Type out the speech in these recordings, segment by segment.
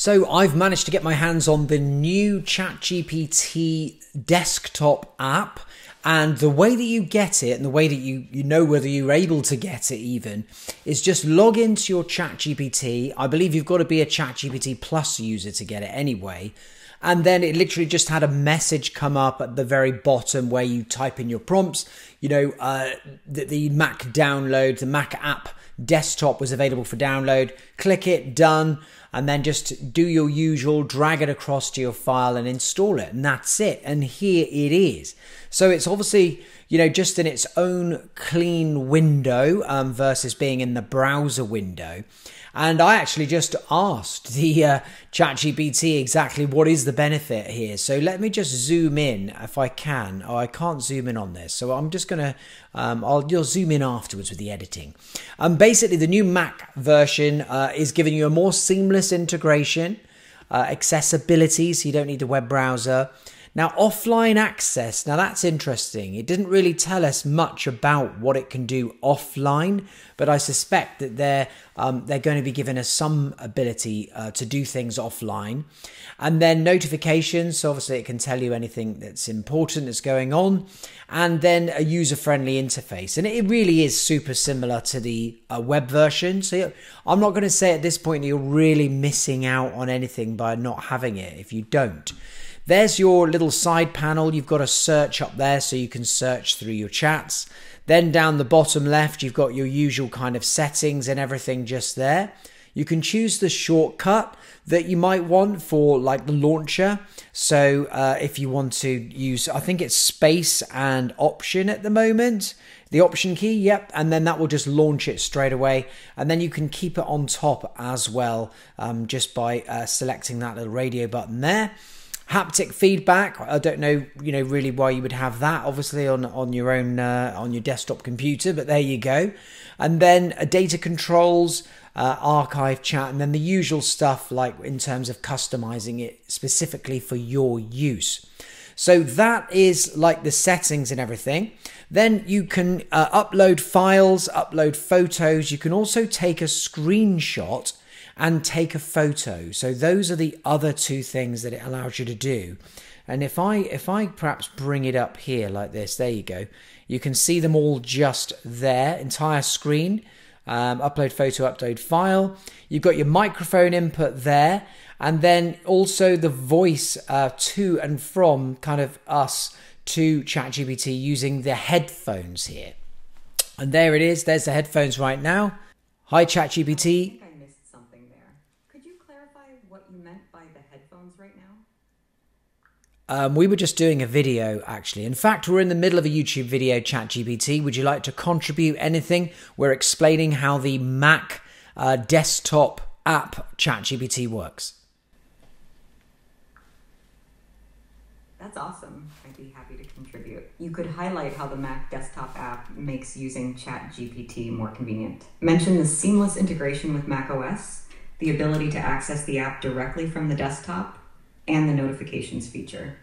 So I've managed to get my hands on the new ChatGPT desktop app. And the way that you get it and the way that you, you know whether you're able to get it even is just log into your ChatGPT. I believe you've got to be a ChatGPT Plus user to get it anyway. And then it literally just had a message come up at the very bottom where you type in your prompts. You know, uh, the, the Mac download, the Mac app desktop was available for download. Click it, done and then just do your usual, drag it across to your file and install it. And that's it. And here it is. So it's obviously, you know, just in its own clean window um, versus being in the browser window. And I actually just asked the uh, ChatGPT exactly what is the benefit here. So let me just zoom in if I can. Oh, I can't zoom in on this. So I'm just going to, um, I'll you'll zoom in afterwards with the editing. Um, basically, the new Mac version uh, is giving you a more seamless integration, uh, accessibility, so you don't need a web browser. Now, offline access, now that's interesting. It didn't really tell us much about what it can do offline, but I suspect that they're, um, they're going to be giving us some ability uh, to do things offline. And then notifications, so obviously it can tell you anything that's important that's going on. And then a user friendly interface. And it really is super similar to the uh, web version. So I'm not going to say at this point that you're really missing out on anything by not having it if you don't. There's your little side panel. You've got a search up there so you can search through your chats. Then down the bottom left, you've got your usual kind of settings and everything just there. You can choose the shortcut that you might want for like the launcher. So uh, if you want to use, I think it's space and option at the moment. The option key, yep, and then that will just launch it straight away. And then you can keep it on top as well um, just by uh, selecting that little radio button there haptic feedback. I don't know you know really why you would have that obviously on on your own uh, on your desktop computer but there you go. And then uh, data controls uh, archive chat and then the usual stuff like in terms of customizing it specifically for your use. So that is like the settings and everything. Then you can uh, upload files upload photos. You can also take a screenshot and take a photo. So those are the other two things that it allows you to do. And if I if I perhaps bring it up here like this, there you go. You can see them all just there, entire screen. Um, upload photo, upload file. You've got your microphone input there, and then also the voice uh, to and from kind of us to ChatGPT using the headphones here. And there it is. There's the headphones right now. Hi, ChatGPT. Um, we were just doing a video actually. In fact, we're in the middle of a YouTube video, ChatGPT. Would you like to contribute anything? We're explaining how the Mac uh, desktop app ChatGPT works. That's awesome. I'd be happy to contribute. You could highlight how the Mac desktop app makes using ChatGPT more convenient. Mention the seamless integration with macOS, the ability to access the app directly from the desktop, and the notifications feature.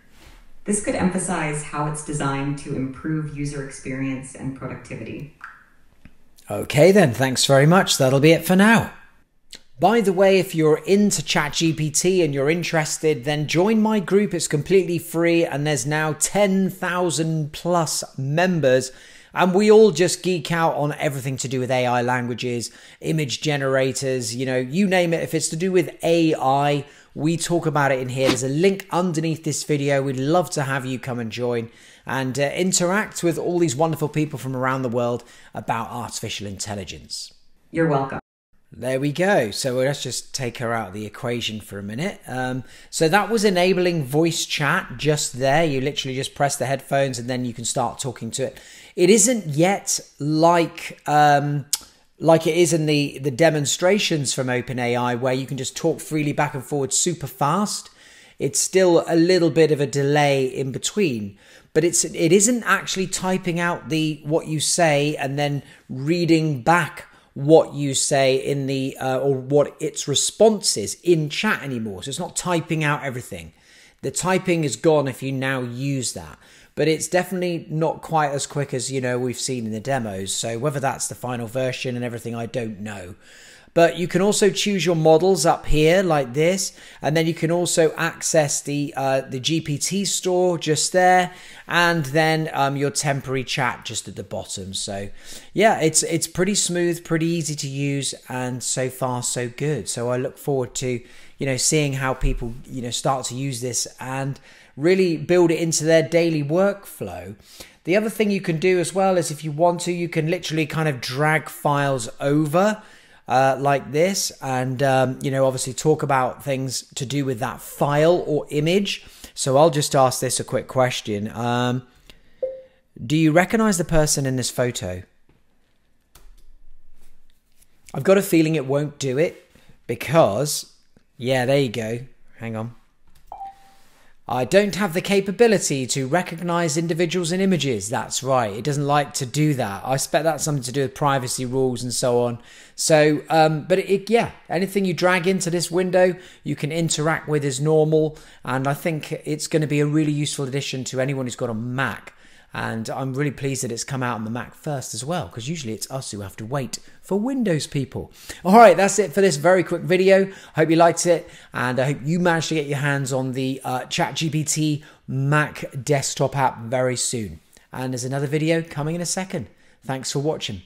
This could emphasize how it's designed to improve user experience and productivity. Okay, then, thanks very much. That'll be it for now. By the way, if you're into ChatGPT and you're interested, then join my group. It's completely free, and there's now 10,000 plus members. And we all just geek out on everything to do with AI languages, image generators, you know, you name it. If it's to do with AI, we talk about it in here. There's a link underneath this video. We'd love to have you come and join and uh, interact with all these wonderful people from around the world about artificial intelligence. You're welcome. There we go. So let's just take her out of the equation for a minute. Um, so that was enabling voice chat just there. You literally just press the headphones and then you can start talking to it. It isn't yet like. Um, like it is in the the demonstrations from OpenAI where you can just talk freely back and forward super fast. It's still a little bit of a delay in between, but it's it isn't actually typing out the what you say and then reading back what you say in the uh, or what its response is in chat anymore. So it's not typing out everything. The typing is gone if you now use that but it's definitely not quite as quick as you know we've seen in the demos. So whether that's the final version and everything, I don't know. But you can also choose your models up here like this, and then you can also access the uh, the GPT store just there, and then um, your temporary chat just at the bottom. So yeah, it's it's pretty smooth, pretty easy to use, and so far so good. So I look forward to you know seeing how people you know start to use this and really build it into their daily workflow. The other thing you can do as well is if you want to, you can literally kind of drag files over uh, like this and, um, you know, obviously talk about things to do with that file or image. So I'll just ask this a quick question. Um, do you recognize the person in this photo? I've got a feeling it won't do it because, yeah, there you go. Hang on. I don't have the capability to recognize individuals in images. That's right. It doesn't like to do that. I expect that's something to do with privacy rules and so on. So, um, but it, yeah, anything you drag into this window, you can interact with as normal. And I think it's going to be a really useful addition to anyone who's got a Mac. And I'm really pleased that it's come out on the Mac first as well, because usually it's us who have to wait for Windows people. All right, that's it for this very quick video. I Hope you liked it, and I hope you managed to get your hands on the uh, ChatGPT Mac desktop app very soon. And there's another video coming in a second. Thanks for watching.